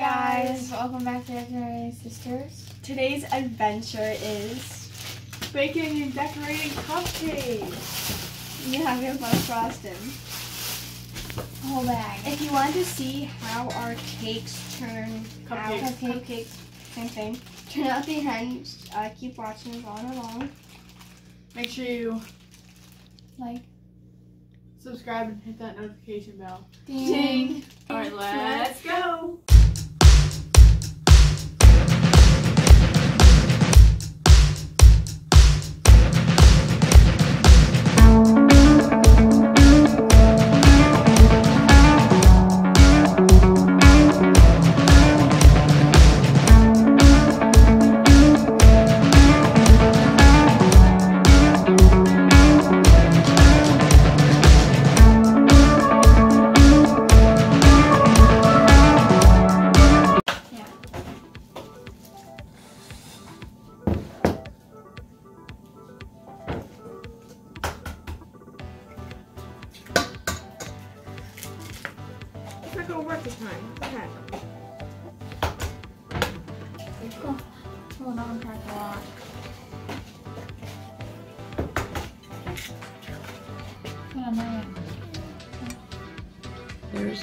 guys, welcome back to Decorating Sisters. Today's adventure is baking and decorating cupcakes. Yeah, we have fun frosting. Whole bag. If you want to see how our cakes turn Cupcakes. out, cupcakes, same thing, turn out the end, uh, keep watching and following along. Make sure you Like, subscribe and hit that notification bell. ding. All right, let's go.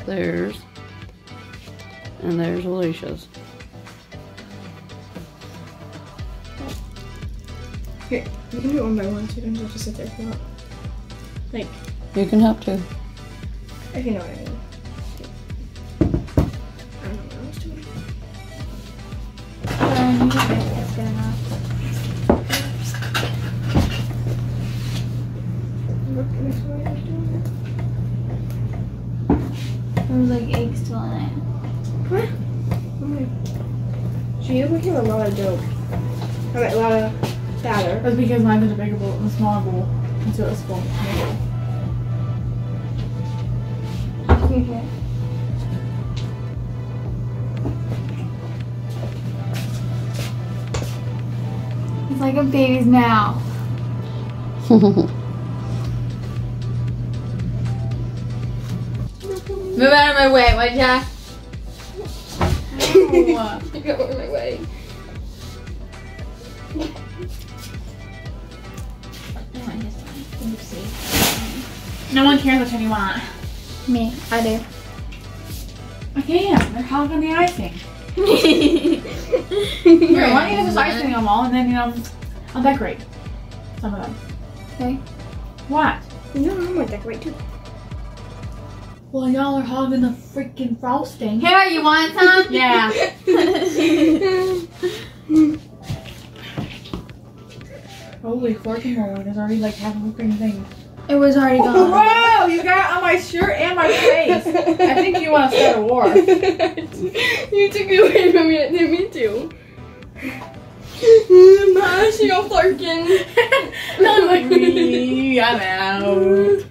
Theirs. And there's Alicia's. Here, you can do it one by one, so you don't have to sit there for a while. Like, You can help too. if you know what I mean. I don't know what I was doing. Put on your hand. That's good enough. Look, this way I was doing it. There like eggs still in it. What? Oh my. So you look have a lot of dough. I mean, a lot of batter. That's because mine's in a bigger bowl and a smaller bowl, and so it's full. Okay. It's like a baby's mouth. Move out of my way, would ya? You got one in my way. No one cares which one you want. Me, I do. I can't. They're hogging the icing. Here, why don't you just icing them all and then you know I'll decorate some of them. Okay. What? No, I'm gonna decorate too. Well, y'all are hogging the freaking frosting. Here, you want some? Yeah. Holy fortune moly, there's already like half of a freaking thing. It was already gone. Wow, you got it on my shirt and my face. I think you want to start a war. you took it away from me. I Didn't mean to. Mash, you're flirking. Not like me. I'm out.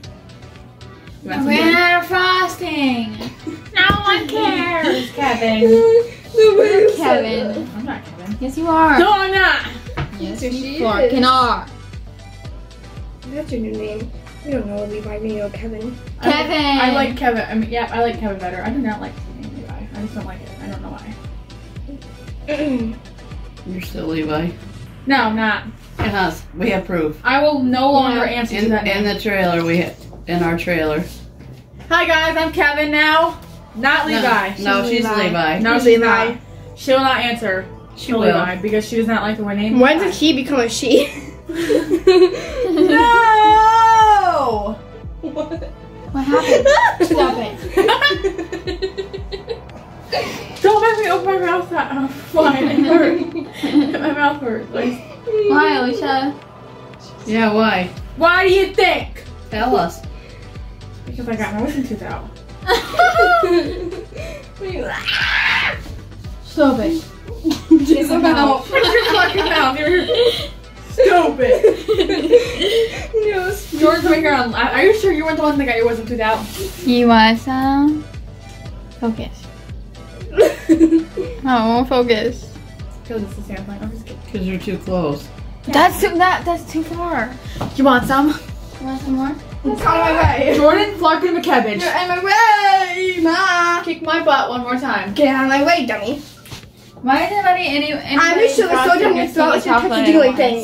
You want I some ran out of frosting. No one cares. Kevin. Nobody's Kevin. I'm not Kevin. Yes, you are. No, I'm not. Yes, Yes, you she fucking are. That's your new name. We don't know Levi. We know Kevin. Kevin. I, I like Kevin. I mean, yeah, I like Kevin better. I do not like the name Levi. I just don't like it. I don't know why. You're still Levi. No, I'm not. And us. We have proof. I will no longer Yeah. answer to In, that in name. the trailer, we ha- in our trailer. Hi guys, I'm Kevin now. Not Levi. No, no she's Levi. Levi. No, she's not. She will not answer. She will. Levi because she does not like the word name. when did he become a she? No! what? What happened? Stop it. Don't make me open my mouth that uh, why it hurt. my mouth hurts. Like, Why, Alicia? Yeah, why? why do you think? Tell us. Because I got my wisdom tooth out. Stop it. She's about. Shut your fucking mouth. You're stupid. no, George Maker on. Are you sure you weren't the one that got your wisdom tooth out? You want some? Um, focus. No, oh, focus. Because it's the same thing. I'm just kidding. Because you're too close. That's too, that, that's too far. You want some? You want some more? It's on my way. Jordan Flarkin McKebbage. You're on my way, Ma. Kick my butt one more time. Get out of my way, dummy. Why is anybody any? I'm anybody just so so frosting dumb. You this felt with like you touched chocolate the jiggly at thing.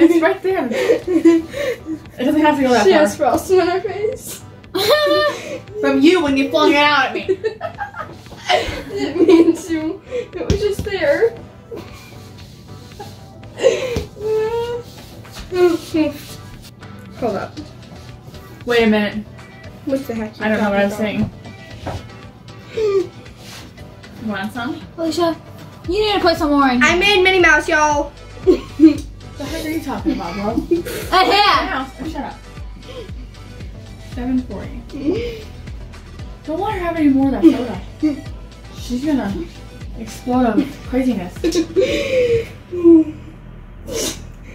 It's right there. It doesn't have to go that She far. has frosting on her face. From you when you flung it out at me. Didn't mean to. It was just there. Hold up. Wait a minute. What the heck? I don't know what I was talking saying. You want some? Oh, Alicia, you need to put some more in. about? I made Minnie Mouse, y'all. What the heck are you talking about, bro? Ahead. Mouse, oh, shut up. 740. Don't let her have any more of that soda. She's gonna explode of craziness.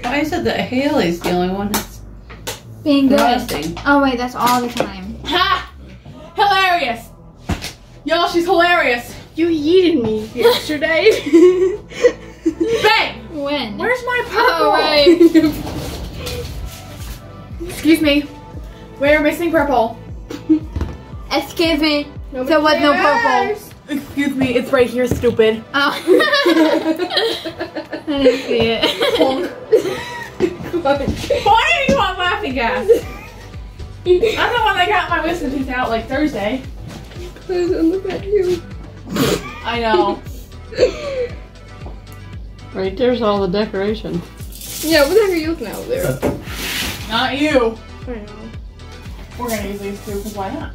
I said that Haley's the only one that's Being good. frosting. Oh wait, that's all the time. Ha! Hilarious! Y'all, she's hilarious. you yeeted me yesterday. Bang! When? Where's my purple? Oh right. Excuse me. We're missing purple. Excuse me. There was no purple. Excuse me, it's right here, stupid. Oh. I didn't see it. Why are you on laughing gas? I'm the one that got my wisdom teeth out like Thursday. Please don't look at you. I know. Right there's all the decoration. Yeah, what the heck are you looking at over there? Not you. I know. We're gonna use these two because why not?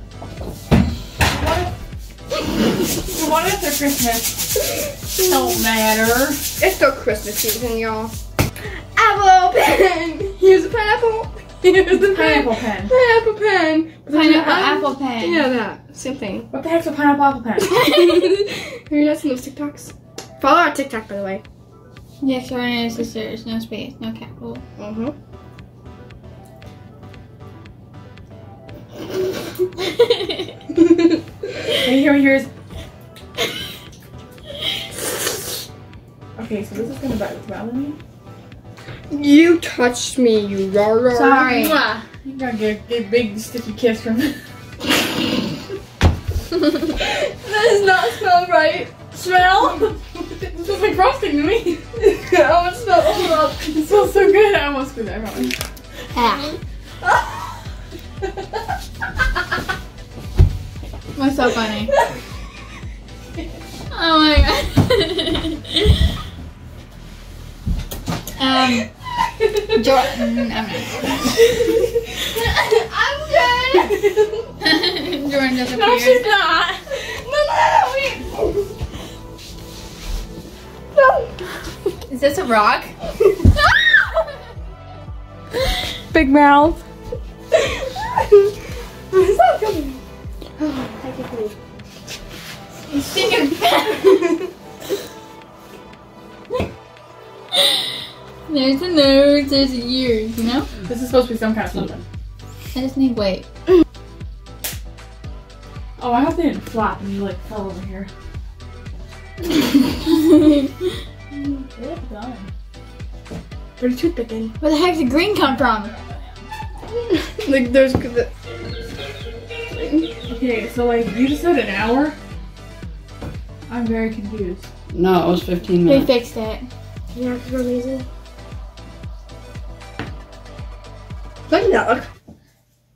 What if, what if they're Christmas? Don't matter. It's still Christmas season, y'all. Apple pen. Here's a pineapple. Here's the Pineapple pen. Pineapple pen. Pineapple apple pen. Yeah, that. Same thing. What the heck's a pineapple apple pen? Maybe that's in those TikToks. Follow our TikTok, by the way. Yes, we're in sisters. No space. No capital. Mm-hmm. And here, here's. Okay, so this is gonna bother me. You touched me, you rar rar. Sorry. Mwah. You gotta get, get a big sticky kiss from me. that does not smell right. Smell? this is like frosting to me. I would smell hold up. It smells so good. I almost threw that wrong. Ah. What's so funny? Oh my god. um, Jordan, I'm mm, not. I'm good. Jordan No, disappeared. she's not. No, no, no, wait. No. Is this a rock? Big mouth. Stop coming. I can't believe. You stinking There's a nose, there's ears, you know? This is supposed to be some kind of something. I just need weight. Oh, I hope they didn't flop and you like fell over here. They're done. Pretty too thick in. Where the heck did green come from? Like there's the, Okay, so like you just said an hour. I'm very confused. No, it was 15 They minutes. fixed it. Yeah, it's amazing. Look at that. Look.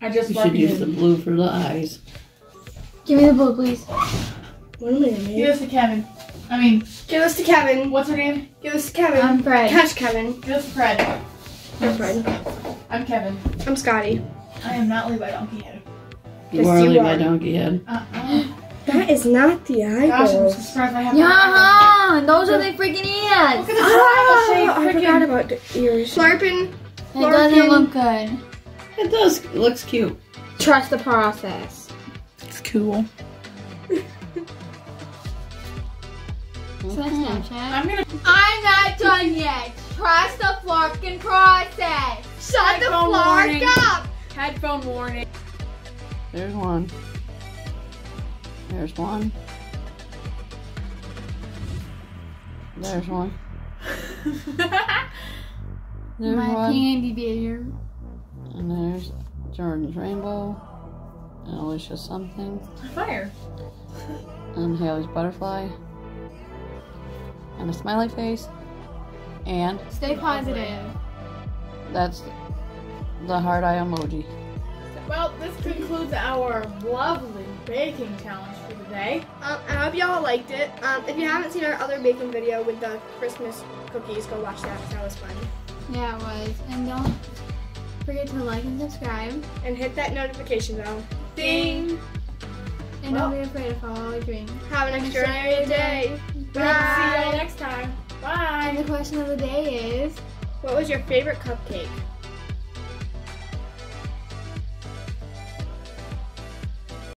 I just You should use the blue for the eyes. Give me the blue, please. What am I Give doing? this to Kevin. I mean, Give this to Kevin. what's her name? Give this to Kevin. I'm Fred. Catch Kevin. Give this to Fred. I'm Fred. I'm Kevin. I'm Scotty. I am not Levi Donkey Head. You Yes, are you Levi are. Donkey Head. Uh-uh. That is not the Gosh, I'm so surprised I have Yeah, those are the freaking Look ears. at the Ah, shape. I forgot about the ears. Slurping. It doesn't look good. It does. It looks cute. Trust the process. It's cool. So that's I'm gonna. I'm not done yet. Trust the fucking process. Shut the Headphone flark warning. up. Headphone warning. There's one. There's one. There's one. There's My one. candy bear. And there's Jordan's rainbow, and Alicia's something, Fire. and Haley's butterfly, and a smiley face, and Stay positive. that's the heart eye emoji. Well, this concludes our lovely baking challenge for the day. Um, I hope y'all liked it. Um, if you haven't seen our other baking video with the Christmas cookies, go watch that. That was fun. Yeah, it was. And don't forget to like and subscribe. And hit that notification bell. Ding. And Well- don't be afraid to follow your dreams. Have an extraordinary day. Hope to see y'all Bye. next time. Bye. And the question of the day is What was your favorite cupcake?